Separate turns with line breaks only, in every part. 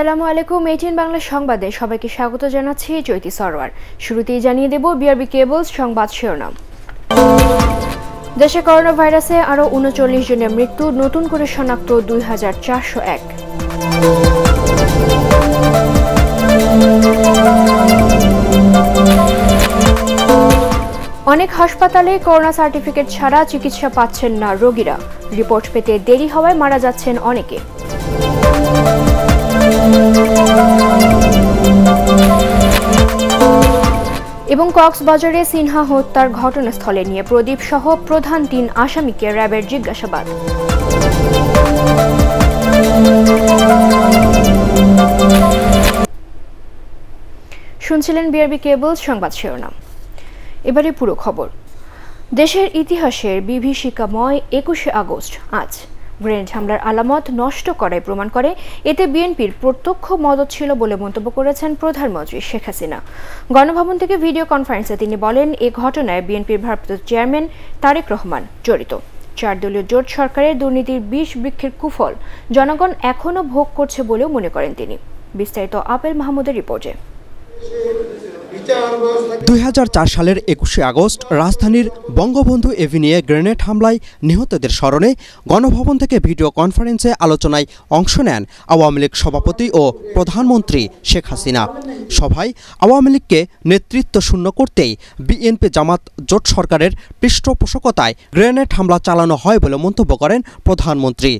আসসালামু আলাইকুম এইটিন বাংলা সংবাদে। সবাইকে স্বাগত জানাচ্ছি চৈতি সরওয়ার শুরুতেই জানিয়ে দেব বিআরবি কেবলস সংবাদ শিরোনাম। দেশে করোনা ভাইরাসে আরও উনচল্লিশ জনের মৃত্যু, নতুন করে শনাক্ত দুই হাজার চারশো এক। অনেক হাসপাতালে করোনা সার্টিফিকেট ছাড়া চিকিৎসা পাচ্ছেন না রোগীরা। রিপোর্ট পেতে দেরি হওয়ায় মারা যাচ্ছেন অনেকে। এবং কক্সবাজারে সিনহা হত্যার ঘটনাস্থলে নিয়ে প্রদীপ সহ প্রধান তিন আসামিকে র্যাবের জিজ্ঞাসাবাদ। শুনছিলেন বিআরবি কেবল সংবাদ শিরোনাম। এবারে পুরো খবর। দেশের ইতিহাসের বিভীষিকাময় একুশে আগস্ট, আজ। গ্রেনেড হামলার আলামত নষ্ট করায় প্রমাণ করে, এতে বিএনপির প্রত্যক্ষ মদত ছিল বলে মন্তব্য করেছেন প্রধানমন্ত্রী শেখ হাসিনা। গণভবন থেকে ভিডিও কনফারেন্সে তিনি বলেন, এ ঘটনায় বিএনপির ভারপ্রাপ্ত চেয়ারম্যান তারেক রহমান জড়িত। চার দলীয় জোট সরকারের দুর্নীতির বিষ বৃক্ষের কুফল জনগণ এখনও ভোগ করছে বলেও মনে করেন তিনি। বিস্তারিত আপেল মাহমুদের রিপোর্টে।
দুই হাজার চার সালের একুশে আগস্ট রাজধানীর বঙ্গবন্ধু এভিনিয়ে গ্রেনেড হামলায় নিহতদের স্মরণে গণভবন থেকে ভিডিও কনফারেন্সে আলোচনায় অংশ নেন আওয়ামী লীগ সভাপতি ও প্রধানমন্ত্রী শেখ হাসিনা। সভায় আওয়ামী লীগকে নেতৃত্ব শূন্য করতেই বিএনপি জামাত জোট সরকারের পৃষ্ঠপোষকতায় গ্রেনেড হামলা চালানো হয় বলে মন্তব্য করেন প্রধানমন্ত্রী।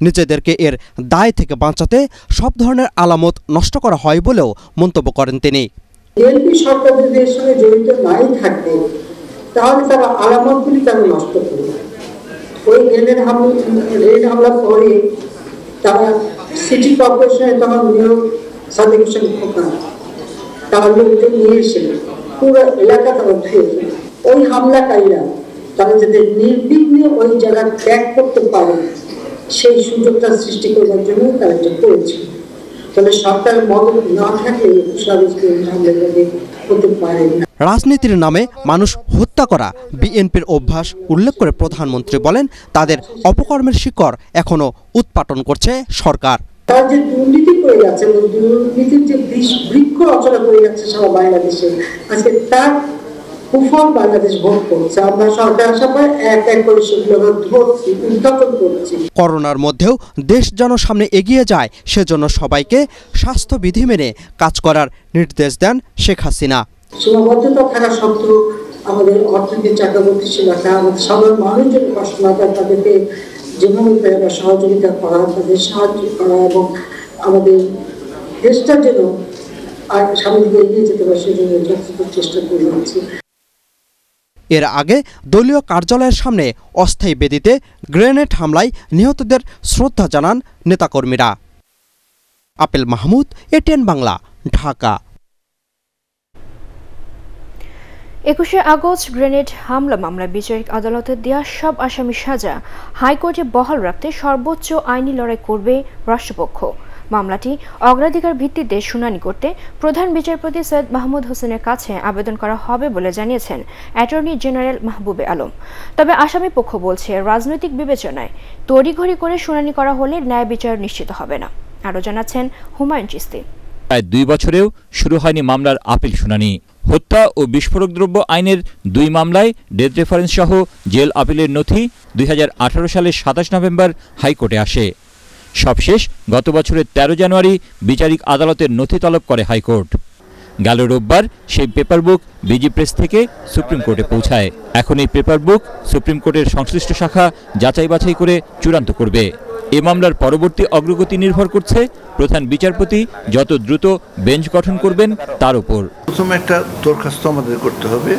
নিজেদেরকে এর দায় থেকে বাঁচাতে সব ধরনের আলামত নষ্ট করা হয় বলেও মন্তব্য করেন তিনি।
বিএনপি সরকার যদি এর সঙ্গে জড়িত নাই থাকে তাহলে তারা আলামতগুলি তারা নষ্ট করবে। ওই গ্রেনেড হামলা গ্রেনেড হামলার পরে তারা সিটি কর্পোরেশনে তখন নিয়োগ সাদিক হোসেন খোকা তারা লোকদের নিয়ে এসে পুরো এলাকা তারা ফেলে ওই হামলাকারীরা তারা যাতে নির্বিঘ্নে ওই জায়গা ত্যাগ করতে পারে, সেই সুযোগটা সৃষ্টি করার জন্য তারা এটা করেছিল। তাহলে সরকারের মদত না থাকলে হতে পারে না।
রাজনীতির নামে মানুষ হত্যা করা বিএনপির অভ্যাস উল্লেখ করে প্রধানমন্ত্রী বলেন তাদের অপকর্মের শিকড় এখনও উৎপাটন করছে সরকার।
তার যে দুর্নীতি করে যাচ্ছে দুর্নীতির যে বৃক্ষ রচনা করে যাচ্ছে সারা বাংলাদেশে আজকে তার কুফল বাংলাদেশ ভোগ করছে। আমরা সরকার আসার পর এক এক করে সেগুলো ধরছি উদ্যাপন করছি।
করোনার মধ্যেও দেশ যেন সামনে এগিয়ে যায় সেজন্য সবাইকে স্বাস্থ্যবিধি মেনে কাজ করার নির্দেশ দেন শেখ হাসিনা।
সীমাবদ্ধতা থাকা সত্ত্বেও আমাদের অর্থনীতির চাকা গতিশীলতা আমাদের সাধারণ মানুষ যদি কষ্ট না পায় তাদেরকে যেভাবে সহযোগিতা করা তাদের সাহায্য করা এবং আমাদের দেশটা যেন আর সামনের দিকে এগিয়ে যেতে পারে সেজন্য যথাযথ চেষ্টা করে যাচ্ছি।
এর আগে দলীয় কার্যালয়ের সামনে অস্থায়ী বেদিতে গ্রেনেড হামলায় নিহতদের শ্রদ্ধা জানান নেতাকর্মীরা। আপেল মাহমুদ, এটিএন বাংলা, ঢাকা।
একুশে আগস্ট গ্রেনেড হামলা মামলায় বিচারিক আদালতে দেওয়া সব আসামি সাজা হাইকোর্টে বহাল রাখতে সর্বোচ্চ আইনি লড়াই করবে রাষ্ট্রপক্ষ। মামলাটি অগ্রাধিকার ভিত্তিতে শুনানি করতে প্রধান বিচারপতি সৈয়দ মাহমুদ হোসেনের কাছে আবেদন করা হবে বলে জানিয়েছেন অ্যাটর্নি জেনারেল মাহবুবে আলম। তবে আসামি পক্ষ বলছে, রাজনৈতিক বিবেচনায় তড়িঘড়ি করে শুনানি করা হলে ন্যায় বিচার নিশ্চিত হবে না। আরও জানাচ্ছেন হুমায়ুন চিস্তি।
প্রায় দুই বছরেও শুরু হয়নি মামলার আপিল শুনানি। হত্যা ও বিস্ফোরক দ্রব্য আইনের দুই মামলায় ডেথ রেফারেন্স সহ জেল আপিলের নথি দুই হাজার আঠারো সালের সাতাশ নভেম্বর হাইকোর্টে আসে। সবশেষ, গত বছরের ১৩ জানুয়ারি বিচারিক আদালতের নথি তলব করে হাইকোর্ট। গেল রোববার সেই পেপার বুক বিজি প্রেস থেকে সুপ্রিম কোর্টে পৌঁছায়। এখন এই পেপার বুক সুপ্রিম কোর্টের সংশ্লিষ্ট শাখা যাচাই বাছাই করে চূড়ান্ত করবে। এ মামলার পরবর্তী অগ্রগতি নির্ভর করছে প্রধান বিচারপতি যত দ্রুত বেঞ্চ গঠন করবেন তার উপর।
প্রথমে একটা দরখাস্ত আমাদের করতে হবে।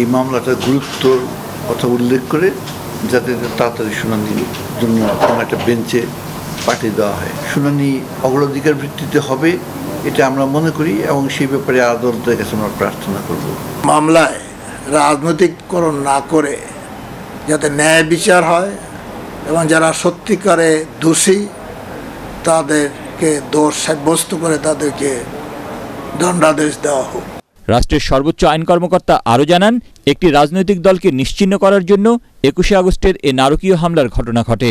এই মামলাটার গুরুত্ব কথা উল্লেখ করে যাতে তাড়াতাড়ি শুনানির জন্য একটা বেঞ্চে পাঠিয়ে দেওয়া হয়। শুনানি অগ্রাধিকার ভিত্তিতে হবে এটা আমরা মনে করি এবং সেই ব্যাপারে আদালতের কাছে আমরা প্রার্থনা করব।
মামলায় রাজনৈতিককরণ না করে যাতে ন্যায় বিচার হয় এবং যারা সত্যিকারে দোষী তাদেরকে দোষ সাব্যস্ত করে তাদেরকে দণ্ডাদেশ দেওয়া হোক।
রাষ্ট্রের সর্বোচ্চ আইন কর্মকর্তা আরও জানান একটি রাজনৈতিক দলকে নিশ্চিন্ন করার জন্য একুশে আগস্টের এ নারকীয় হামলার ঘটনা ঘটে।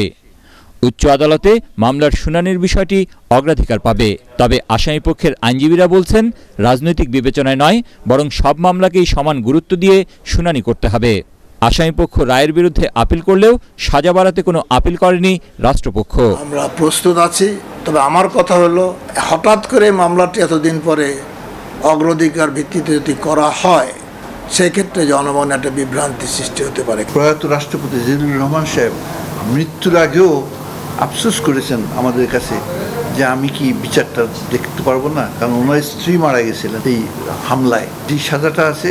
উচ্চ আদালতে মামলার শুনানির বিষয়টি অগ্রাধিকার পাবে। তবে আসামিপক্ষের আইনজীবীরা বলছেন রাজনৈতিক বিবেচনায় নয় বরং সব মামলাকেই সমান গুরুত্ব দিয়ে শুনানি করতে হবে। আসামিপক্ষ রায়ের বিরুদ্ধে আপিল করলেও সাজা বাড়াতে কোনো আপিল করেনি রাষ্ট্রপক্ষ।
আমরা প্রস্তুত আছি তবে আমার কথা হলো হঠাৎ করে মামলাটি এতদিন পরে অগ্রাধিকার ভিত্তিতে যদি করা হয় সেক্ষেত্রে জনমনে একটা বিভ্রান্তি সৃষ্টি হতে পারে।
প্রয়াত রাষ্ট্রপতি জিল্লুর রহমান সাহেব মৃত্যুর আগেও আফসোস করেছেন আমাদের কাছে যে আমি কি বিচারটা দেখতে পারব না? কারণ ওনার স্ত্রী মারা গেছিলেন এই হামলায়। যে সাজাটা আছে,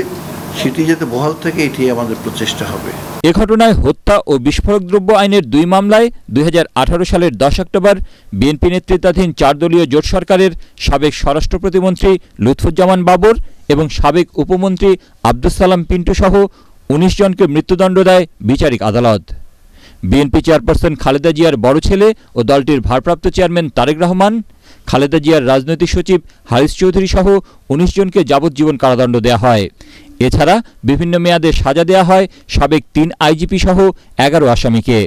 সেটি যাতে বহাল থাকে, এটি আমাদের প্রচেষ্টা হবে।
এ ঘটনায় হত্যা ও বিস্ফোরক দ্রব্য আইনের দুই মামলায় দুই হাজার আঠারো সালের দশ অক্টোবর বিএনপি নেতৃত্বাধীন চার দলীয় জোট সরকারের সাবেক স্বরাষ্ট্র প্রতিমন্ত্রী লুৎফুজ্জামান বাবর এবং সাবেক উপমন্ত্রী আব্দুস সালাম পিন্টু সহ উনিশ জনকে মৃত্যুদণ্ড দেয় বিচারিক আদালত। বিএনপি চেয়ারপারসন খালেদা জিয়ার বড় ছেলে ও দলটির ভারপ্রাপ্ত চেয়ারম্যান তারেক রহমান, খালেদা জিয়ার রাজনৈতিক সচিব হারিস চৌধুরী সহ উনিশ জনকে যাবজ্জীবন কারাদণ্ড দেওয়া হয়। এছাড়া বিভিন্ন মেয়াদে সাজা দেওয়া হয় সাবেক তিন আইজিপি সহ এগারো আসামিকে।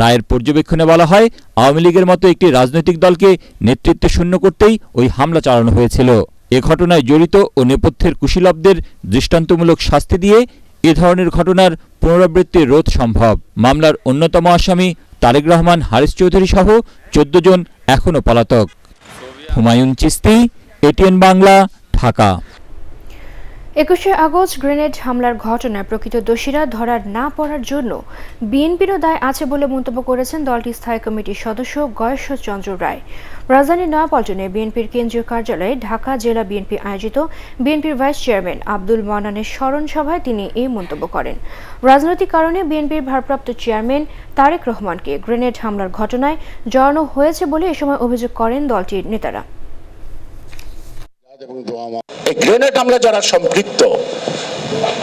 রায়ের পর্যবেক্ষণে বলা হয়, আওয়ামী লীগের মতো একটি রাজনৈতিক দলকে নেতৃত্ব শূন্য করতেই ওই হামলা চালানো হয়েছিল। এ ঘটনায় জড়িত ও নেপথ্যের কুশীলবদের দৃষ্টান্তমূলক শাস্তি দিয়ে এ ধরনের ঘটনার পুনরাবৃত্তি রোধ সম্ভব। মামলার অন্যতম আসামি তারেক রহমান, হারিস চৌধুরী সহ চোদ্দ জন এখনও পলাতক। হুমায়ুন চিস্তি, এটিএন বাংলা, ঢাকা।
একুশে আগস্ট গ্রেনেড হামলার ঘটনায় প্রকৃত দোষীরা ধরার না পড়ার জন্য বিএনপিরও দায় আছে বলে মন্তব্য করেছেন দলটির স্থায়ী কমিটির সদস্য গয়েশ্বর চন্দ্র রায়। রাজধানীর নয়াপল্টনে বিএনপির কেন্দ্রীয় কার্যালয়ে ঢাকা জেলা বিএনপি আয়োজিত বিএনপির ভাইস চেয়ারম্যান আব্দুল মনানের স্মরণ সভায় তিনি এই মন্তব্য করেন। রাজনৈতিক কারণে বিএনপির ভারপ্রাপ্ত চেয়ারম্যান তারেক রহমানকে গ্রেনেড হামলার ঘটনায় জড়ানো হয়েছে বলে এ সময় অভিযোগ করেন দলটির নেতারা।
গ্রেনেড হামলা যারা সম্পৃক্ত,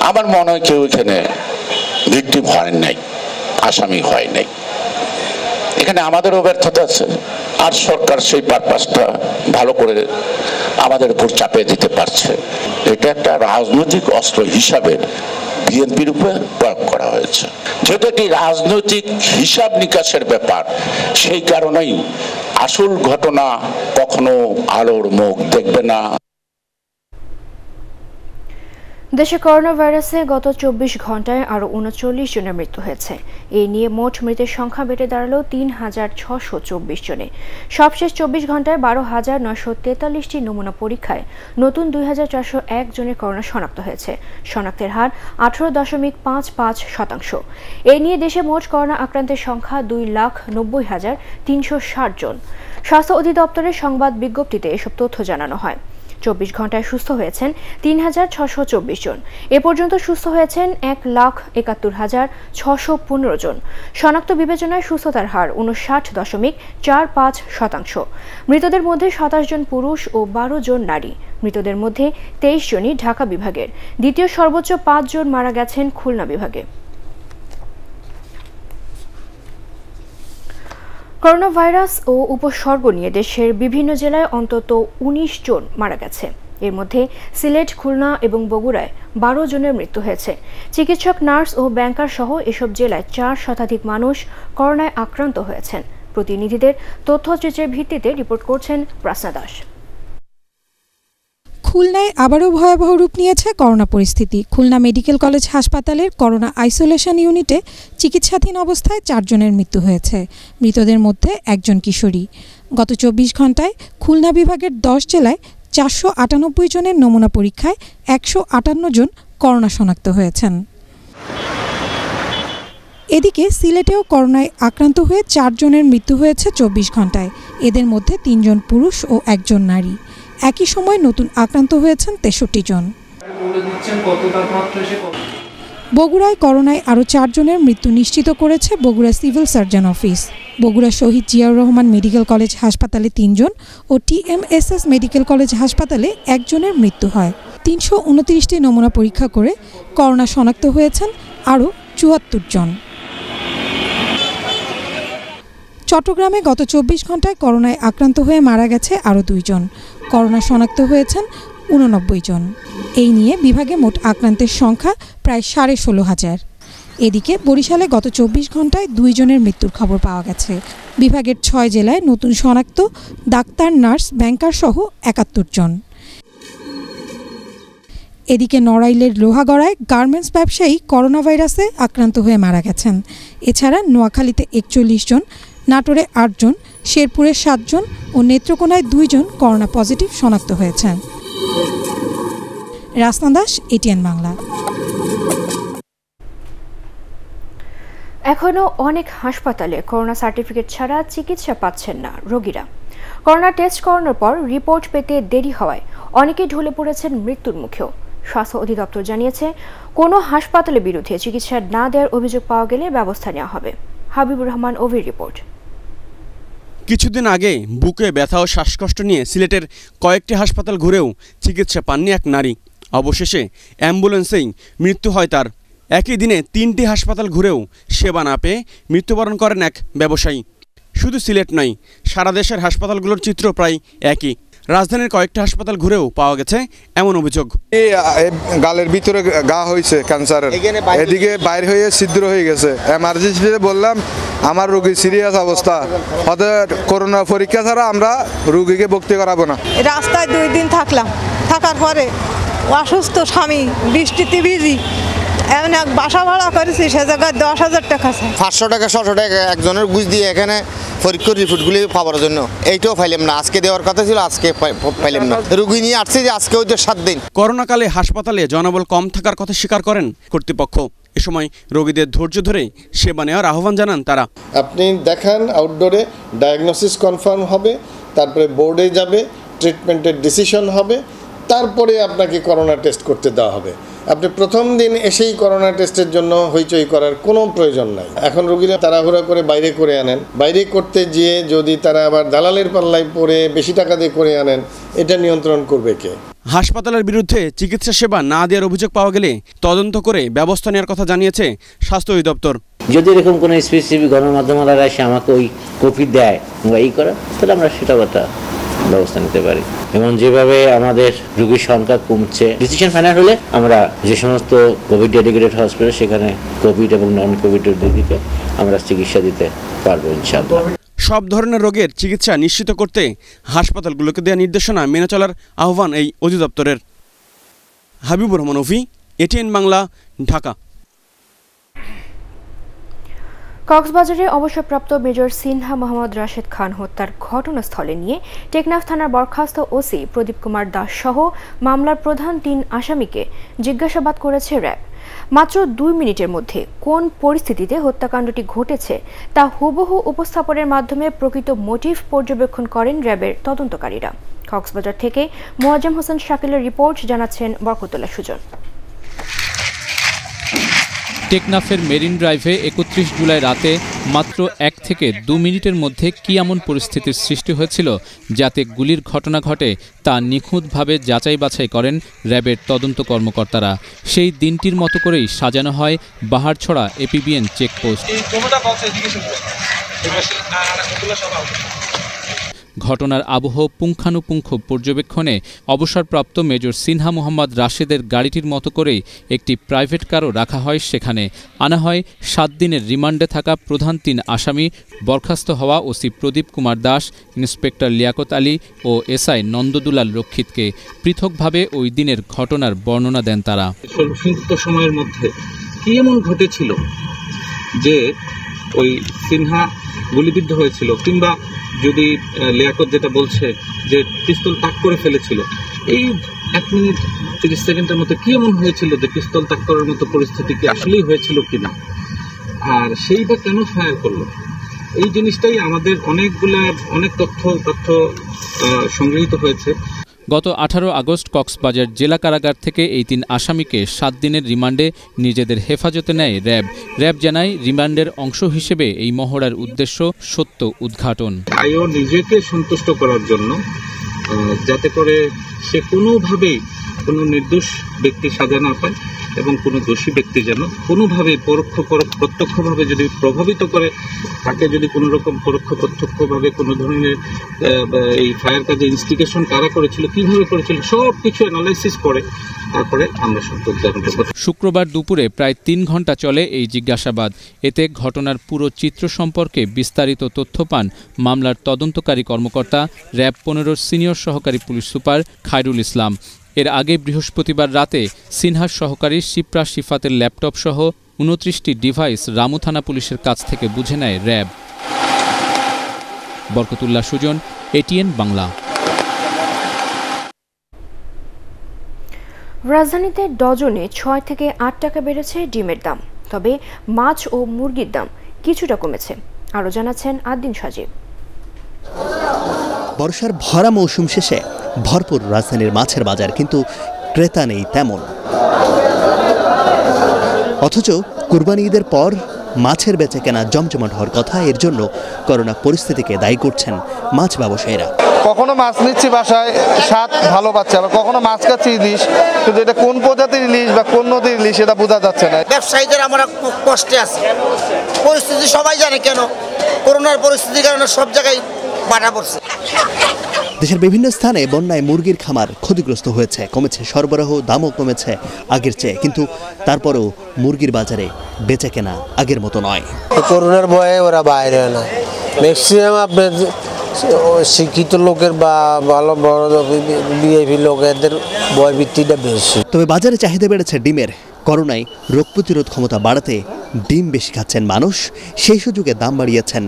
আমার মনে হয় কেউ এখানে ভিকটিম হয় নাই, আসামি হয় নাই। এখানে আমাদেরও ব্যর্থতা আছে, আর সরকার সেই পারপাসটা ভালো করে আমাদের উপর চাপে দিতে পারছে। এটা একটা রাজনৈতিক অস্ত্র হিসাবে বিএনপির উপর প্রয়োগ করা হয়েছে। যেহেতু একটি রাজনৈতিক হিসাব নিকাশের ব্যাপার, সেই কারণেই আসল ঘটনা কখনো আলোর মুখ দেখবে না।
দেশে করোনা ভাইরাসে গত চব্বিশ ঘন্টায় আরও উনচল্লিশ জনের মৃত্যু হয়েছে। এই নিয়ে মোট মৃতের সংখ্যা বেড়ে দাঁড়াল তিন হাজার ছশো চব্বিশ জনে। সবশেষ চব্বিশ ঘন্টায় বারো হাজার নয়শো তেতাল্লিশটি নমুনা পরীক্ষায় নতুন দুই হাজার চারশো এক জনের করোনা শনাক্ত হয়েছে। শনাক্তের হার আঠারো দশমিক পাঁচ পাঁচ শতাংশ। এ নিয়ে দেশে মোট করোনা আক্রান্তের সংখ্যা দুই লাখ নব্বই হাজার তিনশো ষাট জন। স্বাস্থ্য অধিদপ্তরের সংবাদ বিজ্ঞপ্তিতে এসব তথ্য জানানো হয়। চব্বিশ ঘন্টায় সুস্থ হয়েছেন তিন হাজার ছশো চব্বিশ জন। এ পর্যন্ত সুস্থ হয়েছেন এক লাখ একাত্তর হাজার ছশো পনেরো জন। শনাক্ত বিবেচনায় সুস্থতার হার উনষাট দশমিক চার পাঁচ শতাংশ। মৃতদের মধ্যে সাতাশ জন পুরুষ ও বারো জন নারী। মৃতদের মধ্যে তেইশ জনই ঢাকা বিভাগের। দ্বিতীয় সর্বোচ্চ পাঁচ জন মারা গেছেন খুলনা বিভাগে। করোনা ভাইরাস ও উপসর্গ নিয়ে দেশের বিভিন্ন জেলায় অন্তত উনিশ জন মারা গেছে। এর মধ্যে সিলেট, খুলনা এবং বগুড়ায় বারো জনের মৃত্যু হয়েছে। চিকিৎসক, নার্স ও ব্যাংকার সহ এসব জেলায় চার শতাধিক মানুষ করোনায় আক্রান্ত হয়েছেন। প্রতিনিধিদের তথ্যচিত্রের ভিত্তিতে রিপোর্ট করছেন প্রাসনা দাস।
খুলনায় আবারও ভয়াবহ রূপ নিয়েছে করোনা পরিস্থিতি। খুলনা মেডিকেল কলেজ হাসপাতালের করোনা আইসোলেশন ইউনিটে চিকিৎসাধীন অবস্থায় চারজনের মৃত্যু হয়েছে। মৃতদের মধ্যে একজন কিশোরী। গত চব্বিশ ঘন্টায় খুলনা বিভাগের দশ জেলায় চারশো আটানব্বই জনের নমুনা পরীক্ষায় একশো আটান্ন জন করোনা শনাক্ত হয়েছেন। এদিকে সিলেটেও করোনায় আক্রান্ত হয়ে চারজনের মৃত্যু হয়েছে চব্বিশ ঘন্টায় এদের মধ্যে তিনজন পুরুষ ও একজন নারী। একই সময় নতুন আক্রান্ত হয়েছেন তেষট্টি জন। বগুড়ায় করোনায় আরও চারজনের মৃত্যু নিশ্চিত করেছে Bogura civil surgeon office. Bogura Shaheed Ziaur Rahman medical college হাসপাতালে তিনজন ও টিএমএসএস মেডিকেল কলেজ হাসপাতালে একজনের মৃত্যু হয়। তিনশো উনত্রিশটি নমুনা পরীক্ষা করে করোনা শনাক্ত হয়েছেন আরও চুয়াত্তর জন। চট্টগ্রামে গত চব্বিশ ঘন্টায় করোনায় আক্রান্ত হয়ে মারা গেছে আরও দুইজন। করোনা শনাক্ত হয়েছেন উননব্বই জন। এই নিয়ে বিভাগে মোট আক্রান্তের সংখ্যা প্রায় সাড়ে ষোলো হাজার। এদিকে বরিশালে গত চব্বিশ ঘন্টায় দুইজনের মৃত্যুর খবর পাওয়া গেছে। বিভাগের ছয় জেলায় নতুন শনাক্ত ডাক্তার, নার্স, ব্যাংকার সহ একাত্তর জন। এদিকে নড়াইলের লোহাগড়ায় গার্মেন্টস ব্যবসায়ী করোনা ভাইরাসে আক্রান্ত হয়ে মারা গেছেন। এছাড়া নোয়াখালীতে একচল্লিশ জন নাটোরে আটজন, শেরপুরে সাতজন ও নেত্রকোনায় দুইজন করোনা পজিটিভ শনাক্ত হয়েছেন রাসনা দাস, এটিএন বাংলা।
এখনও অনেক হাসপাতালে করোনা সার্টিফিকেট ছাড়া চিকিৎসা পাচ্ছেন না রোগীরা। করোনা টেস্ট করানোর পর রিপোর্ট পেতে দেরি হওয়ায় অনেকেই ঢলে পড়েছেন মৃত্যুর মুখেও। স্বাস্থ্য অধিদপ্তর জানিয়েছে, কোনো হাসপাতালের বিরুদ্ধে চিকিৎসা না দেওয়ার অভিযোগ পাওয়া গেলে ব্যবস্থা নেওয়া হবে। হাবিবুর রহমান ওভির রিপোর্ট।
কিছুদিন আগে বুকে ব্যথা ও শ্বাসকষ্ট নিয়ে সিলেটের কয়েকটি হাসপাতাল ঘুরেও চিকিৎসা পাননি এক নারী। অবশেষে অ্যাম্বুলেন্সেই মৃত্যু হয় তার। একই দিনে তিনটি হাসপাতাল ঘুরেও সেবা না পেয়ে মৃত্যুবরণ করেন এক ব্যবসায়ী। শুধু সিলেট নয়, সারা দেশের হাসপাতালগুলোর চিত্র প্রায় একই। রাজধানীর কয়েকটি হাসপাতাল ঘুরেও পাওয়া গেছে এমন অভিযোগ।
এই গালের ভিতরে গা হয়েছে ক্যান্সারের। এদিকে বাইর হয়ে ছিদ্র হয়ে গেছে। এমার্জেন্সিতে বললাম আমার রোগী সিরিয়াস অবস্থা। হয়তো করোনা পরীক্ষা ছাড়া আমরা রুগীকে ভর্তি করাবো না।
রাস্তায় দুই দিন থাকলাম। থাকার পরে অসুস্থ স্বামী বৃষ্টিতে ভিজি। এমন এক বাসা ভাড়া করেছি সে জায়গায় দশ হাজার টাকা চাই
পাঁচশো টাকা ছশো টাকা একজনের বুঝ দিয়ে এখানে পরীক্ষার রিপোর্টগুলি পাওয়ার জন্য। এইটাও পাইলাম না আজকে দেওয়ার কথা ছিল আজকে পাইলাম না। রুগী নিয়ে আসছে যে আজকে ওই সাত দিন।
করোনাকালে হাসপাতালে জনবল কম থাকার কথা স্বীকার করেন কর্তৃপক্ষ। এ সময় রোগীদের ধৈর্য ধরে সেবা নেওয়ার আহ্বান জানান তারা।
আপনি দেখান আউটডোরে ডায়াগনোসিস কনফার্ম হবে তারপরে বোর্ডে যাবে ট্রিটমেন্টের ডিসিশন হবে তারপরে আপনাকে করোনা টেস্ট করতে দেওয়া হবে। আপনি প্রথম দিন এসেই করোনা টেস্টের জন্য হইচই করার কোনো প্রয়োজন নাই। এখন রোগীরা তাড়াহুড়া করে বাইরে করে আনেন। বাইরে করতে গিয়ে যদি তারা আবার দালালের পাল্লায় পড়ে বেশি টাকা দিয়ে করে আনেন এটা নিয়ন্ত্রণ করবে কে?
হাসপাতালের বিরুদ্ধে চিকিৎসা সেবা না দেওয়ার অভিযোগ পাওয়া গেলে তদন্ত করে ব্যবস্থা নেওয়ার কথা জানিয়েছে স্বাস্থ্য অধিদপ্তর।
যদি এরকম কোনো স্পেসিফিক গণমাধ্যমরা এসে আমাকে ওই কপি দেয় বা এই করে তাহলে আমরা সেটাও একটা ব্যবস্থা নিতে পারি। এবং যেভাবে আমাদের রোগীর সংখ্যা কমছে ডিসিশন ফাইনাল হলে আমরা যে সমস্ত কোভিড ডেডিকেটেড হসপিটাল সেখানে কোভিড এবং নন কোভিড রোগীকে আমরা চিকিৎসা দিতে পারব ইনশাআল্লাহ।
সব ধরনের রোগের চিকিৎসা নিশ্চিত করতে হাসপাতালগুলোকে দেওয়া নির্দেশনা মেনে চলার আহ্বান এই অধিদপ্তরের। হাবিবুর রহমান অফি এটিএন বাংলা, ঢাকা।
কক্সবাজারে অবসরপ্রাপ্ত মেজর সিনহা মোহাম্মদ রাশেদ খান হত্যার ঘটনাস্থলে নিয়ে টেকনাফ থানার বরখাস্ত ওসি প্রদীপ কুমার দাস সহ মামলার প্রধান তিন আসামিকে জিজ্ঞাসাবাদ করেছে র্যাব। মাত্র দুই মিনিটের মধ্যে কোন পরিস্থিতিতে হত্যাকাণ্ডটি ঘটেছে তা হুবহু উপস্থাপনের মাধ্যমে প্রকৃত মোটিভ পর্যবেক্ষণ করেন র্যাবের তদন্তকারীরা। কক্সবাজার থেকে মোয়াজ্জম হোসেন শাকিলের রিপোর্ট জানাচ্ছেন বরকতুল্লাহ সুজন।
টেকনাফের মেরিন ড্রাইভে একত্রিশ জুলাই রাতে মাত্র এক থেকে দু মিনিটের মধ্যে কী এমন পরিস্থিতির সৃষ্টি হয়েছিল যাতে গুলির ঘটনা ঘটে তা নিখুঁতভাবে যাচাই বাছাই করেন র্যাবের তদন্ত কর্মকর্তারা। সেই দিনটির মতো করেই সাজানো হয় বাহারছড়া এপিবিএন চেকপোস্ট। ঘটনার আবহ পুঙ্খানুপুঙ্খ পর্যবেক্ষণে অবসরপ্রাপ্ত মেজর সিনহা মোহাম্মদ রাশেদের গাড়িটির মতো করেই একটি প্রাইভেট কারও রাখা হয় সেখানে। আনা হয় সাত দিনের রিমান্ডে থাকা প্রধান তিন আসামি, বরখাস্ত হওয়া ওসি প্রদীপ কুমার দাস, ইন্সপেক্টর লিয়াকত আলী ও এসআই নন্দদুলাল রক্ষিতকে পৃথকভাবে ওই দিনের ঘটনার বর্ণনা দেন তারা।
সময়ের মধ্যে কি এমন ঘটেছিল যে ওই সিনহা গুলিবিদ্ধ হয়েছিল কিংবা যদি লিয়াকত যেটা বলছে যে পিস্তল তাক করে ফেলেছিল, এই এক মিনিট, তিরিশ সেকেন্ডের মধ্যে কি এমন হয়েছিল যে পিস্তল তাক করার মতো পরিস্থিতি কি আসলেই হয়েছিল কিনা? আর সেই বা কেন ফায়ার করল? এই জিনিসটাই আমাদের অনেকগুলা, অনেক তথ্য তথ্য সংগৃহীত হয়েছে।
গত আঠারো আগস্ট কক্সবাজার জেলা কারাগার থেকে এই তিন আসামিকে সাত দিনের রিমান্ডে নিজেদের হেফাজতে নেয় র্যাব। র্যাব জানায়, রিমান্ডের অংশ হিসেবে এই মহড়ার উদ্দেশ্য সত্য উদ্ঘাটন।
নিজেকে সন্তুষ্ট করার জন্য যাতে করে সে কোনোভাবেই কোনো নির্দোষ ব্যক্তি সাজা না পায়। এবং কোনো দোষী ব্যক্তি যেন কোনোভাবে পরোক্ষ প্রত্যক্ষভাবে যদি প্রভাবিত করে, তাকে যদি কোনো রকম পরোক্ষ প্রত্যক্ষভাবে কোনো ধরনের এই ফায়ার কাজে ইনস্টিগেশন কারা করেছিল, কীভাবে করেছিল সব কিছু অ্যানালাইসিস করে তারপরে আমরা
শুক্রবার দুপুরে প্রায় তিন ঘণ্টা চলে এই জিজ্ঞাসাবাদ। এতে ঘটনার পুরো চিত্র সম্পর্কে বিস্তারিত তথ্য পান মামলার তদন্তকারী কর্মকর্তা, র্যাব পনেরোর সিনিয়র সহকারী পুলিশ সুপার খায়রুল ইসলাম। এর আগে বৃহস্পতিবার রাতে সিনহার সহকারী শিপ্রা শিফাতের ল্যাপটপ সহ উনত্রিশটি ডিভাইস রামু থানা পুলিশের কাছ থেকে বুঝে নেয় র্যাব। বরকতুল্লাহ সুজন এটিএন বাংলা।
রাজধানীতে ডজনে ছয় থেকে আট টাকা বেড়েছে ডিমের দাম। তবে মাছ ও মুরগির দাম কিছুটা কমেছে আরও জানাচ্ছেন আদ্দিন সাজিব।
বর্ষার ভরা মৌসুম শেষে ভরপুর রাজধানীর মাছের বাজার কিন্তু ক্রেতা নেই তেমন। অথচ কুরবানি ঈদের পর মাছের বেচে কেনা জমজমাট হওয়ার কথা এর জন্য করোনা পরিস্থিতিকে দায়ী করছেন মাছ ব্যবসায়ীরা।
কখনো মাছ নিচ্ছি বাসায় স্বাদ ভালো পাচ্ছে আবার কখনো মাছ খাচ্ছি ইলিশ কিন্তু এটা কোন প্রজাতির ইলিশ বা কোন নদীর ইলিশ এটা বোঝা যাচ্ছে না।
ব্যবসায়ীদের আমরা খুব কষ্টে আছে। পরিস্থিতি সবাই জানে কেন। করোনার পরিস্থিতির কারণে সব জায়গায় বাধা পড়ছে।
দেশের বিভিন্ন স্থানে বন্যায় মুরগির খামার ক্ষতিগ্রস্ত হয়েছে। কমেছে সরবরাহ দামও কমেছে আগের চেয়ে। কিন্তু তারপরেও মুরগির বাজারে বেচে কেনা আগের মতো নয়।
করোনার ভয়ে ওরা বাইরে না। ম্যাক্সিমাম আপনার শিক্ষিত লোকের বা ভালো বড় বিআইপি লোকেদের ভয় ভিত্তিটা বেশি।
তবে বাজারে চাহিদা বেড়েছে ডিমের। করোনায় রোগ প্রতিরোধ ক্ষমতা বাড়াতে ডিম বেশি খাচ্ছেন মানুষ। সেই সুযোগে দাম বাড়িয়েছেন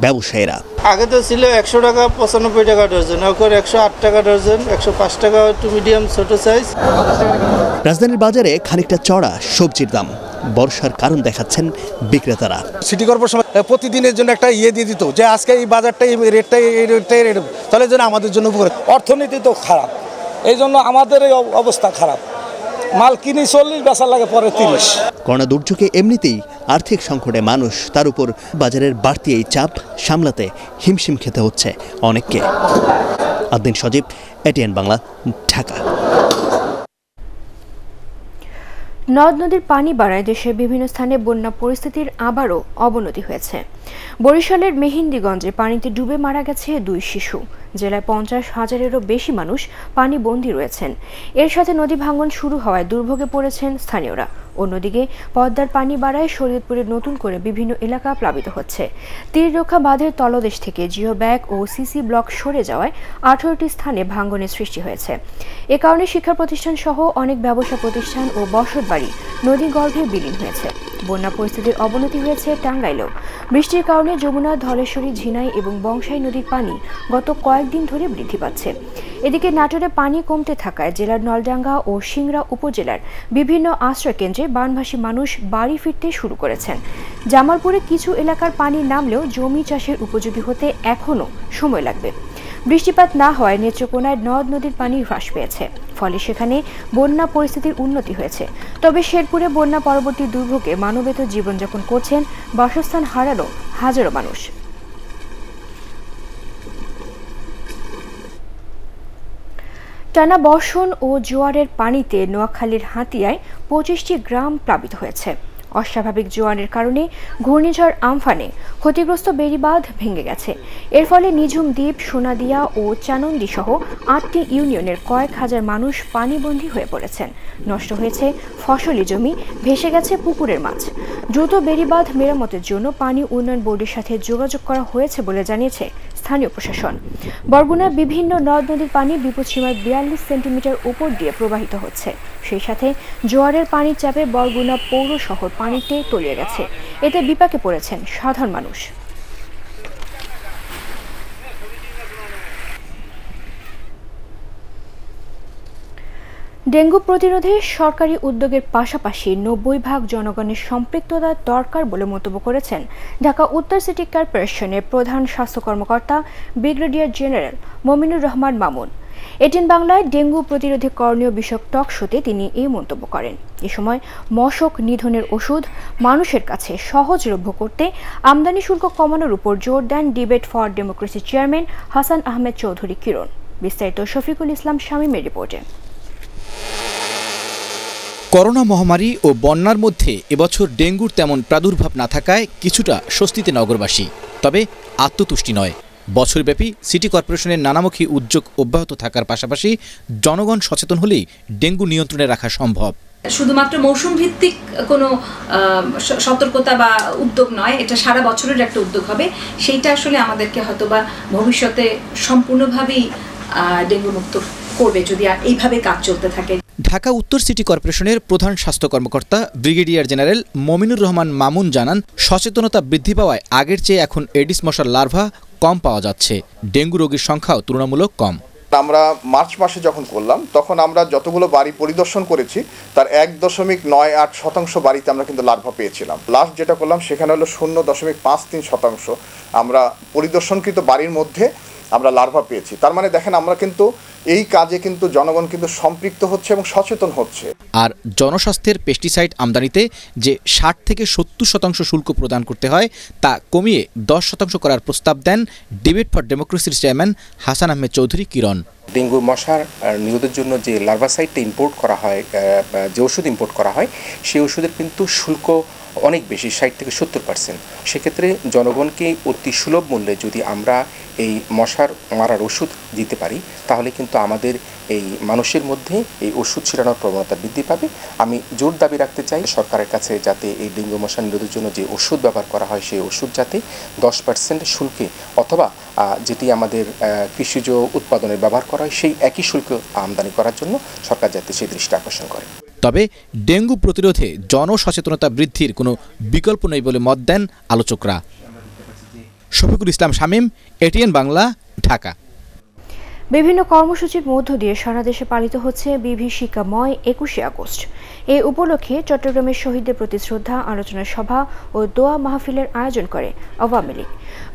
ব্যবসায়ীরা।
আগে তো ছিল একশো টাকা পঁচানব্বই টাকা ডজন এখন একশো আট টাকা ডজন একশো পাঁচ টাকা একটু মিডিয়াম ছোট সাইজ
রাজধানীর বাজারে খানিকটা চড়া সবজির দাম বর্ষার কারণ দেখাচ্ছেন বিক্রেতারা।
সিটি কর্পোরেশন প্রতিদিনের জন্য একটা ইয়ে দিয়ে দিত যে আজকে এই বাজারটা এই রেটটা এই রেটটা এই রেট তাহলে যেন আমাদের জন্য উপকার
অর্থনীতি তো খারাপ এই জন্য আমাদের এই অব- অবস্থা খারাপ। মাল কিনি চল্লিশ, বেচার লাগে পরে তিরিশ।
করোনা দুর্যোগে এমনিতেই আর্থিক সংকটে মানুষ তার উপর বাজারের বাড়তি এই চাপ সামলাতে হিমশিম খেতে হচ্ছে অনেককে। আদিন সজীব, এটিএন বাংলা, ঢাকা।
নদ নদীর পানি বাড়ায় দেশের বিভিন্ন স্থানে বন্যা পরিস্থিতির আবারও অবনতি হয়েছে। বরিশালের মেহিন্দিগঞ্জে পানিতে ডুবে মারা গেছে দুই শিশু। জেলায় পঞ্চাশ হাজারেরও বেশি মানুষ পানি পানিবন্দী রয়েছেন। এর সাথে নদী ভাঙন শুরু হওয়ায় দুর্ভোগে পড়েছেন স্থানীয়রা। অন্যদিকে পদ্মার পানি বাড়ায় শরীয়তপুরে নতুন করে বিভিন্ন এলাকা প্লাবিত হচ্ছে। তীর রক্ষা বাঁধের তলদেশ থেকে জিও ব্যাগ ও সিসি ব্লক সরে যাওয়ায় আঠারোটি স্থানে ভাঙ্গনের সৃষ্টি হয়েছে। এ কারণে শিক্ষা প্রতিষ্ঠান সহ অনেক ব্যবসা প্রতিষ্ঠান ও বসত বাড়ি নদী গর্ভে বিলীন হয়েছে। বন্যা পরিস্থিতির অবনতি হয়েছে টাঙ্গাইলেও। বৃষ্টির কারণে যমুনা, ধলেশ্বরী, ঝিনাই এবং বংশাই নদীর পানি গত কয়েকদিন ধরে বৃদ্ধি পাচ্ছে। এদিকে নাটোরে পানি কমতে থাকায় জেলার নলডাঙ্গা ও সিংড়া উপজেলার বিভিন্ন আশ্রয়কেন্দ্রে বানভাসী মানুষ বাড়ি ফিরতে শুরু করেছেন। জামালপুরে কিছু এলাকার পানি নামলেও জমি চাষের উপযোগী হতে এখনও সময় লাগবে। বৃষ্টিপাত না হওয়ায় নেত্রকোনায় নদ নদীর পানি হ্রাস পেয়েছে। ফলে সেখানে বন্যা পরিস্থিতির উন্নতি হয়েছে। তবে শেরপুরে বন্যা পরবর্তী দুর্ভোগে মানবেত জীবনযাপন করছেন বাসস্থান হারানো হাজারো মানুষ। টানা বর্ষণ ও জোয়ারের পানিতে নোয়াখালীর হাতিয়ায় পঁচিশটি গ্রাম প্লাবিত হয়েছে। অস্বাভাবিক জোয়ারের কারণে ঘূর্ণিঝড় আমফানে ক্ষতিগ্রস্ত বেড়িবাঁধ ভেঙে গেছে। এর ফলে নিঝুম দ্বীপ, সোনাদিয়া ও চানন্দি সহ আটটি ইউনিয়নের কয়েক হাজার মানুষ পানিবন্দী হয়ে পড়েছেন। নষ্ট হয়েছে ফসলি জমি, ভেসে গেছে পুকুরের মাছ। দ্রুত বেড়িবাঁধ মেরামতের জন্য পানি উন্নয়ন বোর্ডের সাথে যোগাযোগ করা হয়েছে বলে জানিয়েছে স্থানীয় প্রশাসন। বরগুনার বিভিন্ন নদ নদীর পানি বিপদসীমার বিয়াল্লিশ সেন্টিমিটার উপর দিয়ে প্রবাহিত হচ্ছে। সেই সাথে জোয়ারের পানির চাপে বরগুনা পৌর শহর পানিতে তলিয়ে গেছে। এতে বিপাকে পড়েছেন সাধারণ মানুষ। ডেঙ্গু প্রতিরোধে সরকারি উদ্যোগের পাশাপাশি নব্বই ভাগ জনগণের সম্পৃক্ততা দরকার বলে মন্তব্য করেছেন ঢাকা উত্তর সিটি কর্পোরেশনের প্রধান স্বাস্থ্য কর্মকর্তা brigadier general Mominur Rahman Mamun. ATN বাংলায় ডেঙ্গু প্রতিরোধে করণীয় বিষয়ক টক শোতে তিনি এই মন্তব্য করেন। এ সময় মশক নিধনের ওষুধ মানুষের কাছে সহজলভ্য করতে আমদানি শুল্ক কমানোর উপর জোর দেন debate for democracy chairman Hasan Ahmed Chowdhury Kiron. বিস্তারিত শফিকুল ইসলাম শামীমের রিপোর্টে।
করোনা মহামারী ও বন্যার মধ্যে এবছর ডেঙ্গুর তেমন প্রাদুর্ভাব না থাকায় কিছুটা স্বস্তিতে নগরবাসী। তবে আত্মতুষ্টি নয়। বছরব্যাপী সিটি কর্পোরেশনের নানামুখী উদ্যোগ অব্যাহত থাকার পাশাপাশি জনগণ সচেতন হলেই ডেঙ্গু নিয়ন্ত্রণে রাখা সম্ভব।
শুধুমাত্র মৌসুম ভিত্তিক কোনো সতর্কতা বা উদ্যোগ নয়, এটা সারা বছরের একটা উদ্যোগ হবে। সেইটা আসলে আমাদেরকে হয়তো বা ভবিষ্যতে সম্পূর্ণভাবেই ডেঙ্গু মুক্ত করবে যদি এইভাবে কাজ চলতে থাকে।
ঢাকা উত্তর সিটি কর্পোরেশনের প্রধান স্বাস্থ্য কর্মকর্তা ব্রিগেডিয়ার জেনারেল মমিনুর রহমান মামুন জানান, সচেতনতা বৃদ্ধি পাওয়ায় আগের চেয়ে এখন এডিস মশার লার্ভা কম পাওয়া যাচ্ছে। ডেঙ্গু রোগীর সংখ্যাও তুলনামূলক কম।
আমরা মার্চ মাসে যখন করলাম, তখন আমরা যতগুলো বাড়ি পরিদর্শন করেছি, তার এক দশমিক নয় আট শতাংশ বাড়িতে আমরা কিন্তু লার্ভা পেয়েছিলাম। লাস্ট যেটা করলাম, সেখানে হলো শূন্য দশমিক পাঁচ তিন শতাংশ আমরা পরিদর্শনকৃত বাড়ির মধ্যে আমরা লার্ভা পেয়েছি। তার মানে দেখেন আমরা কিন্তু এই কাজে কিন্তু জনগণ কিন্তু সম্পৃক্ত হচ্ছে এবং সচেতন হচ্ছে।
আর জনস্বাস্থ্যের পেস্টিসাইড আমদানিতে যে ষাট থেকে সত্তর শতাংশ শুল্ক প্রদান করতে হয় তা কমিয়ে দশ শতাংশ করার প্রস্তাব দেন ডিবেট ফর ডেমোক্রেসির চেয়ারম্যান হাসান আহমেদ চৌধুরী কিরণ।
ডেঙ্গু মশার নিরোধের জন্য যে লার্ভাসাইডটা ইম্পোর্ট করা হয় যে ওষুধ ইম্পোর্ট করা হয় সেই ওষুধের কিন্তু শুল্ক অনেক বেশি, ষাট থেকে সত্তর পার্সেন্ট সেক্ষেত্রে জনগণকে অতি সুলভ মূল্যে যদি আমরা এই মশার, মারার ওষুধ দিতে পারি, তাহলে কিন্তু আমাদের এই মানুষের মধ্যে এই ওষুধ ছিটানোর প্রবণতা বৃদ্ধি পাবে। আমি জোর দাবি রাখতে চাই সরকারের কাছে যাতে এই ডেঙ্গু মশা নিরোধের জন্য যে ওষুধ ব্যবহার করা হয়, সেই ওষুধ যাতে দশ পার্সেন্ট শুল্কে অথবা যেটি আমাদের কৃষিজ উৎপাদনে ব্যবহার করা হয়, সেই একই শুল্ক আমদানি করার জন্য সরকার যাতে সেই দৃষ্টি আকর্ষণ করে।
তবে ডেঙ্গু প্রতিরোধে জনসচেতনতা বৃদ্ধির কোনো বিকল্প নেই বলে মত দেন আলোচকরা। শফিকুল ইসলাম শামীম, এটিএন বাংলা, ঢাকা।
বিভিন্ন কর্মসূচির মধ্য দিয়ে সারা দেশে পালিত হচ্ছে বিভীষিকাময় একুশে আগস্ট। এই উপলক্ষে চট্টগ্রামের শহীদদের প্রতি শ্রদ্ধা, আলোচনা সভা ও দোয়া মাহফিলের আয়োজন করে আওয়ামী লীগ।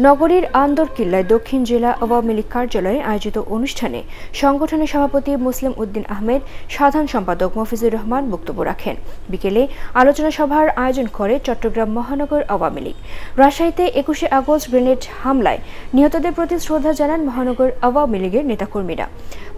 নগরীর আন্দরকিল্লায় দক্ষিণ জেলা আওয়ামী লীগ কার্যালয়ে আয়োজিত অনুষ্ঠানে সংগঠনের সভাপতি মুসলিম উদ্দিন আহমেদ, সাধারণ সম্পাদক মফিজুর রহমান বক্তব্য রাখেন। বিকেলে আলোচনা সভার আয়োজন করে চট্টগ্রাম মহানগর আওয়ামী লীগ। রাজশাহীতে একুশে আগস্ট গ্রেনেড হামলায় নিহতদের প্রতি শ্রদ্ধা জানান মহানগর আওয়ামী লীগের নেতাকর্মীরা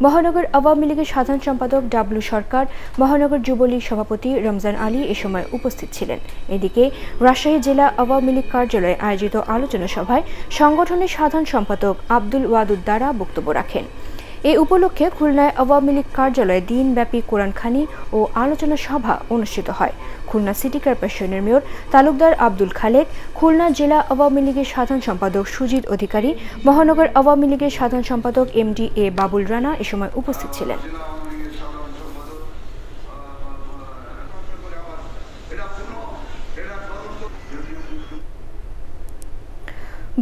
মহানগর আওয়ামী লীগের সাধারণ সম্পাদক ডাবলু সরকার, মহানগর যুবলীগ সভাপতি রমজান আলী এ সময় উপস্থিত ছিলেন। এদিকে রাজশাহী জেলা আওয়ামী লীগ কার্যালয়ে আয়োজিত আলোচনা সভায় সংগঠনের সাধারণ সম্পাদক আব্দুল ওয়াদুদ্দারা বক্তব্য রাখেন। এ উপলক্ষে খুলনায় আওয়ামী লীগ কার্যালয়ে দিনব্যাপী কোরআনখানি ও আলোচনা সভা অনুষ্ঠিত হয়। খুলনা সিটি কর্পোরেশনের মেয়র তালুকদার আব্দুল খালেক, খুলনা জেলা আওয়ামী লীগের সাধারণ সম্পাদক সুজিত অধিকারী, মহানগর আওয়ামী লীগের সাধারণ সম্পাদক M D A Babul Rana এ সময় উপস্থিত ছিলেন।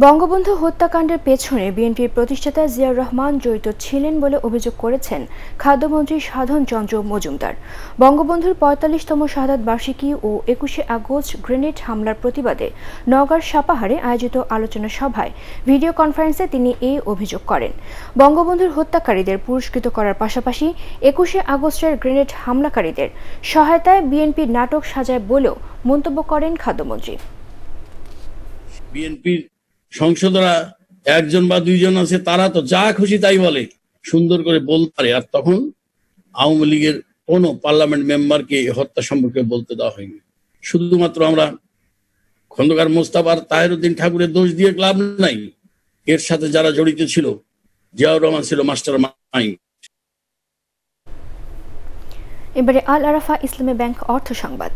বঙ্গবন্ধু হত্যাকাণ্ডের পেছনে বিএনপির প্রতিষ্ঠাতা জিয়াউর রহমান জড়িত ছিলেন বলে অভিযোগ করেছেন খাদ্যমন্ত্রী সাধন চন্দ্র মজুমদার। বঙ্গবন্ধুর পঁয়তাল্লিশতম শাহাদ বার্ষিকী ও একুশে আগস্ট গ্রেনেড হামলার প্রতিবাদে নওগাঁর সাপাহারে আয়োজিত আলোচনা সভায় ভিডিও কনফারেন্সে তিনি এই অভিযোগ করেন। বঙ্গবন্ধুর হত্যাকারীদের পুরস্কৃত করার পাশাপাশি একুশে আগস্টের গ্রেনেড হামলাকারীদের সহায়তায় বিএনপি নাটক সাজায় বলেও মন্তব্য করেন খাদ্যমন্ত্রী।
বিএনপির সংসদরা একজন বা দুইজন আছে, তারা তো যা খুশি তাই বলে। সুন্দর করে বলতে পারে। আর তখন আওয়ামী লীগের কোন পার্লামেন্ট মেম্বারকে হত্যা সম্পর্কে বলতে দেওয়া হয়নি। শুধুমাত্র আমরা খন্দকার মোস্তাফার তাহেরুদ্দিন ঠাকুরের দোষ দিয়ে লাভ নাই। এর সাথে যারা জড়িত ছিল, জিয়াউর রহমান ছিল মাস্টার মাইন্ড
এবারে আল আরাফা ইসলামী ব্যাংক অর্থ সংবাদ।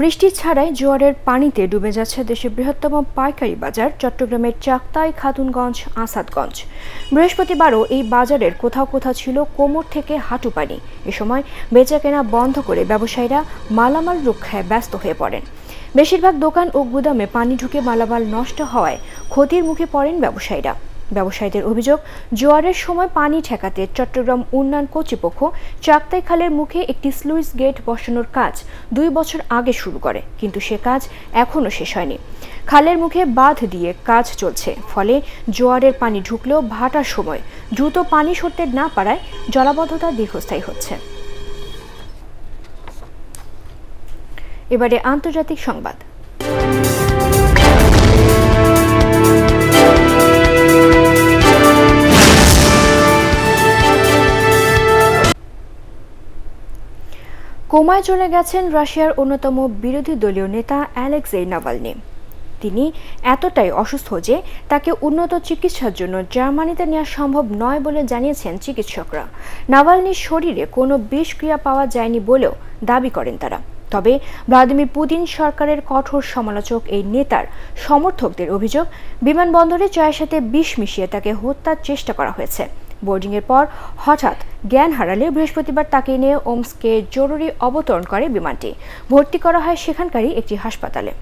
বৃষ্টি ছাড়াই জোয়ারের পানিতে ডুবে যাচ্ছে দেশের বৃহত্তম পাইকারি বাজার, চট্টগ্রামের চাকতাই খাতুনগঞ্জ, আসাদগঞ্জ। বৃহস্পতিবারও এই বাজারের কোথাও কোথাও ছিল কোমর থেকে হাঁটু পানি। এ সময় বেচাকেনা বন্ধ করে ব্যবসায়ীরা মালামাল রক্ষায় ব্যস্ত হয়ে পড়েন। বেশিরভাগ দোকান ও গুদামে পানি ঢুকে মালামাল নষ্ট হওয়ায় ক্ষতির মুখে পড়েন ব্যবসায়ীরা। ব্যবসায়ীদের অভিযোগ, জোয়ারের সময় পানি ঠেকাতে চট্টগ্রাম উন্নয়ন কর্তৃপক্ষ চাকতাই খালের মুখে একটি স্লুইস গেট বসানোর কাজ দুই বছর আগে শুরু করে, কিন্তু সে কাজ এখনও শেষ হয়নি। খালের মুখে বাঁধ দিয়ে কাজ চলছে, ফলে জোয়ারের পানি ঢুকলেও ভাটার সময় দ্রুত পানি সরতে না পারায় জলাবদ্ধতা দীর্ঘস্থায়ী হচ্ছে। এবারে আন্তর্জাতিক সংবাদ। কোমায় চলে গেছেন রাশিয়ার অন্যতম বিরোধী দলীয় নেতা অ্যালেক্সেই নাভালনি। তিনি এতটাই অসুস্থ যে তাকে উন্নত চিকিৎসার জন্য জার্মানিতে নেওয়া সম্ভব নয় বলে জানিয়েছেন চিকিৎসকরা। নাভালনির শরীরে কোনো বিষক্রিয়া পাওয়া যায়নি বলেও দাবি করেন তারা। তবে ভ্লাদিমির পুতিন সরকারের কঠোর সমালোচক এই নেতার সমর্থকদের অভিযোগ, বিমানবন্দরে চায়ের সাথে বিষ মিশিয়ে তাকে হত্যার চেষ্টা করা হয়েছে। বোর্ডিংয়ের পর হঠাৎ জ্ঞান হারালে বৃহস্পতিবার তাকে নিয়ে ওমসকে জরুরি অবতরণ করে বিমানটি। ভর্তি করা হয় সেখানকারই একটি হাসপাতালে।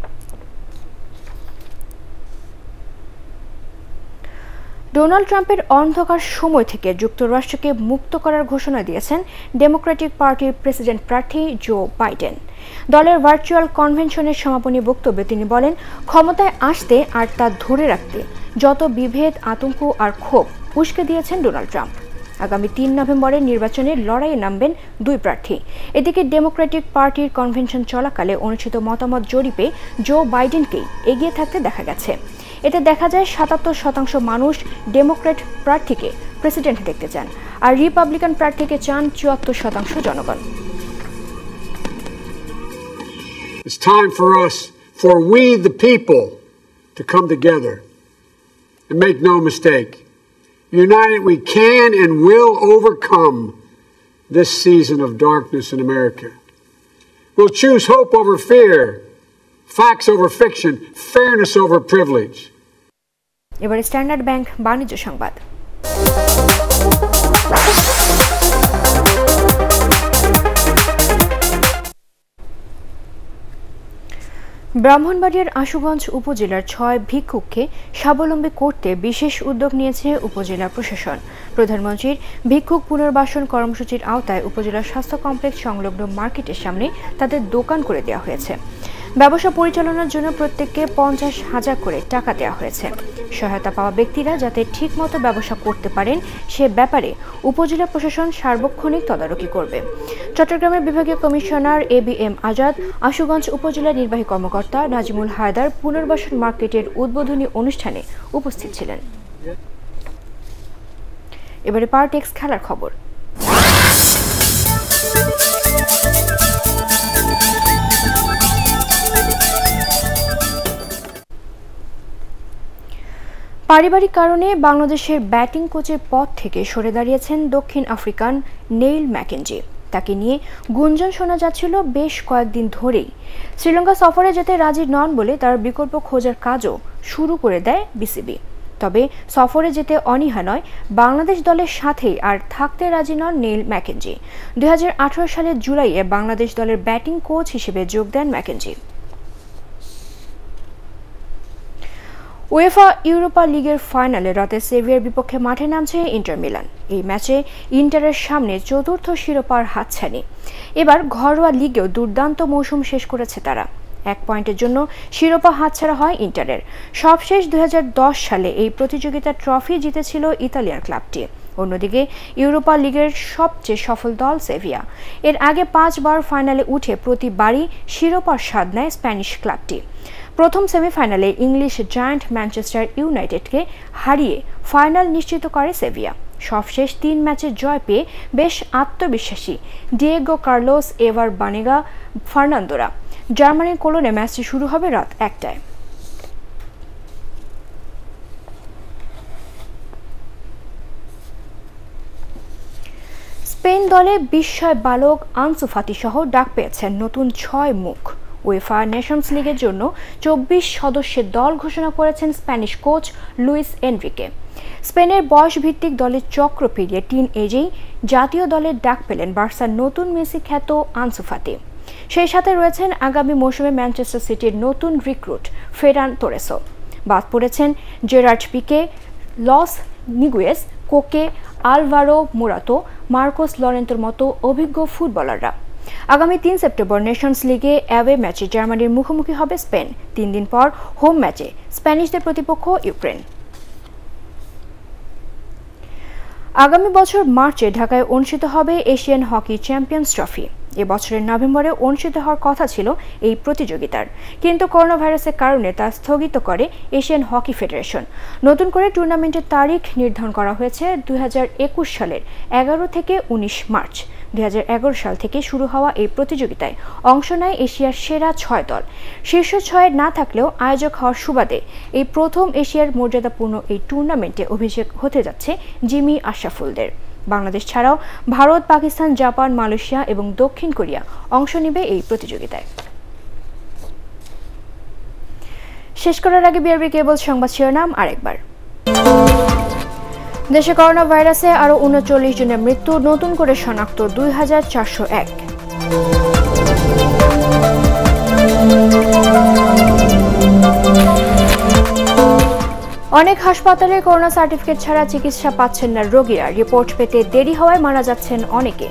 ডোনাল্ড ট্রাম্পের অন্ধকার সময় থেকে যুক্তরাষ্ট্রকে মুক্ত করার ঘোষণা দিয়েছেন ডেমোক্রেটিক পার্টির প্রেসিডেন্ট প্রার্থী জো বাইডেন। দলের ভার্চুয়াল কনভেনশনের সমাপনী বক্তব্যে তিনি বলেন, ক্ষমতায় আসতে আর তা ধরে রাখতে যত বিভেদ, আতঙ্ক আর ক্ষোভ উস্কে দিয়েছেন ডোনাল্ড ট্রাম্প। আগামী তিন নভেম্বরের নির্বাচনে লড়াইয়ে নামবেন দুই প্রার্থী। এদিকে ডেমোক্রেটিক পার্টির কনভেনশন চলাকালে অনুষ্ঠিত মতামত জরিপে জো বাইডেনকেই এগিয়ে থাকতে দেখা গেছে। এতে দেখা যায় সাতাত্তর শতাংশ মানুষ ডেমোক্রেট প্রার্থীকে প্রেসিডেন্ট দেখতে চান আর রিপাবলিকান প্রার্থীকে চান চুয়াত্তর শতাংশ জনগণ।
It's time for us, for we the people, to come together and make no mistake. United, we can and will overcome this season of darkness in America. We'll choose hope over fear, facts over fiction, fairness over privilege.
এবারে standard bank বাণিজ্য সংবাদ ব্রাহ্মণবাড়িয়ার আশুগঞ্জ উপজেলার ছয় ভিক্ষুককে স্বাবলম্বী করতে বিশেষ উদ্যোগ নিয়েছে উপজেলা প্রশাসন। প্রধানমন্ত্রীর ভিক্ষুক পুনর্বাসন কর্মসূচির আওতায় উপজেলা স্বাস্থ্য কমপ্লেক্স সংলগ্ন মার্কেটের সামনে তাদের দোকান করে দেওয়া হয়েছে। ব্যবসা পরিচালনার জন্য প্রত্যেককে পঞ্চাশ হাজার করে টাকা দেওয়া হয়েছে। সহায়তা পাওয়া ব্যক্তিরা যাতে ঠিকমতো ব্যবসা করতে পারেন, সে ব্যাপারে উপজেলা প্রশাসন সার্বক্ষণিক তদারকি করবে। চট্টগ্রামের বিভাগীয় commissioner A B M Azad, Ashuganj upazila নির্বাহী কর্মকর্তা নাজিমুল হায়দার পুনর্বাসন মার্কেটের উদ্বোধনী অনুষ্ঠানে উপস্থিত ছিলেন। এবারে পার্টেক্স খেলার খবর। পারিবারিক কারণে বাংলাদেশের ব্যাটিং কোচের পদ থেকে সরে দাঁড়িয়েছেন দক্ষিণ আফ্রিকান নেইল ম্যাকেনজি। তাকে নিয়ে গুঞ্জন শোনা যাচ্ছিল বেশ কয়েকদিন ধরেই। শ্রীলঙ্কা সফরে যেতে রাজি নন বলে তার বিকল্প খোঁজার কাজও শুরু করে দেয় বিসিবি। তবে সফরে যেতে অনীহা নয়, বাংলাদেশ দলের সাথেই আর থাকতে রাজি নন নীল ম্যাকেনজি। দু হাজার আঠেরো সালের জুলাইয়ে বাংলাদেশ দলের ব্যাটিং কোচ হিসেবে যোগ দেন ম্যাকেনজি। উয়েফা ইউরোপা লিগের ফাইনালে রাতে সেভিয়ার বিপক্ষে মাঠে নামছে ইন্টার মিলান। এই ম্যাচে ইন্টারের সামনে চতুর্থ শিরোপার হাতছানি। এবার ঘরোয়া লিগেও দুর্দান্ত মৌসুম শেষ করেছে তারা। এক পয়েন্টের জন্য শিরোপা হাতছাড়া হয় ইন্টারের। সবশেষ দুই হাজার দশ সালে এই প্রতিযোগিতার ট্রফি জিতেছিল ইতালিয়ার ক্লাবটি। অন্যদিকে ইউরোপা লিগের সবচেয়ে সফল দল সেভিয়া। এর আগে পাঁচবার ফাইনালে উঠে প্রতিবারই শিরোপার স্বাদ নেয় স্প্যানিশ ক্লাবটি। প্রথম সেমিফাইনালে ইংলিশ জায়ান্ট ম্যানচেস্টার ইউনাইটেডকে হারিয়ে ফাইনাল নিশ্চিত করে সেভিয়া। সবশেষ তিন ম্যাচে জয় পেয়ে বেশ আত্মবিশ্বাসী ডিয়েগো কার্লোস, এভার বানেগা, ফার্নান্দোরা। জার্মানির কোলনে ম্যাচটি শুরু হবে রাত একটায়। স্পেন দলে বিস্ময় বালক আনসু ফাতি সহ ডাক পেয়েছেন নতুন ছয় মুখ। উয়েফা নেশনস লিগের জন্য চব্বিশ সদস্যের দল ঘোষণা করেছেন স্প্যানিশ কোচ লুইস এনরিকে। স্পেনের বয়স ভিত্তিক দলের চক্র পেরিয়ে টিন এজেই জাতীয় দলের ডাক পেলেন বার্সার নতুন মেসি খ্যাত আনসু ফাতি। সেই সাথে রয়েছেন আগামী মৌসুমে ম্যানচেস্টার সিটির নতুন রিক্রুট ফেরান তোরেসো। বাদ পড়েছেন জেরার্ড পিকে, লস নিগুয়েস, কোকে, আলভারো মুরাতো, মার্কোস লরেন্টোর মতো অভিজ্ঞ ফুটবলাররা। আগামী তিন সেপ্টেম্বর নেশনস লিগে অ্যাওয়ে ম্যাচে জার্মানির মুখোমুখি হবে স্পেন। তিন দিন পর হোম ম্যাচে স্প্যানিশদের প্রতিপক্ষ ইউক্রেন। আগামী বছর মার্চে ঢাকায় অনুষ্ঠিত হবে এশিয়ান হকি চ্যাম্পিয়ন্স ট্রফি। এ বছরের নভেম্বরে অনুষ্ঠিত হওয়ার কথা ছিল এই প্রতিযোগিতার। কিন্তু করোনা ভাইরাসের কারণে তা স্থগিত করে এশিয়ান হকি ফেডারেশন। নতুন করে টুর্নামেন্টের তারিখ নির্ধারণ করা হয়েছে দুই হাজার একুশ সালের এগারো থেকে উনিশ মার্চ। দুই হাজার এগারো সাল থেকে শুরু হওয়া এই প্রতিযোগিতায় অংশ নেয় এশিয়ার সেরা ছয় দল। শীর্ষ ছয়ে না থাকলেও আয়োজক হওয়ার সুবাদে এই প্রথম এশিয়ার মর্যাদাপূর্ণ এই টুর্নামেন্টে অভিষেক হতে যাচ্ছে জিমি আশরাফুলদের। বাংলাদেশ ছাড়াও ভারত, পাকিস্তান, জাপান, মালয়েশিয়া এবং দক্ষিণ কোরিয়া অংশ নেবে এই প্রতিযোগিতায়। শেষ করার আগে বিআরবি কেবল সংবাদ শিরোনাম আরেকবার। দেশে করোনা ভাইরাসে আরও উনচল্লিশ জনের মৃত্যু, নতুন করে শনাক্ত দুই হাজার চারশো এক। অনেক হাসপাতালে করোনা সার্টিফিকেট ছাড়া চিকিৎসা পাচ্ছেন না রোগীরা। রিপোর্ট পেতে দেরি হওয়ায় মারা যাচ্ছেন অনেকে।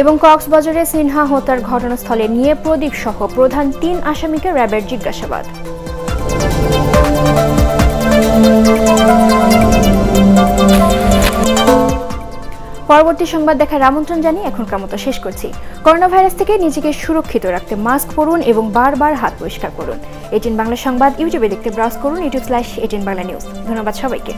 এবং কক্সবাজারে সিনহা হত্যার ঘটনাস্থলে নিয়ে প্রদীপ সহ প্রধান তিন আসামিকে র্যাবের জিজ্ঞাসাবাদ। পরবর্তী সংবাদ দেখার আমন্ত্রণ জানিয়ে এখনকার মতো শেষ করছি। করোনা ভাইরাস থেকে নিজেকে সুরক্ষিত রাখতে মাস্ক পরুন এবং বারবার হাত পরিষ্কার করুন। এটিন বাংলা সংবাদ, ইউটিউবে দেখতে ব্রাউজ করুন YouTube slash ATN Bangla news ধন্যবাদ সবাইকে।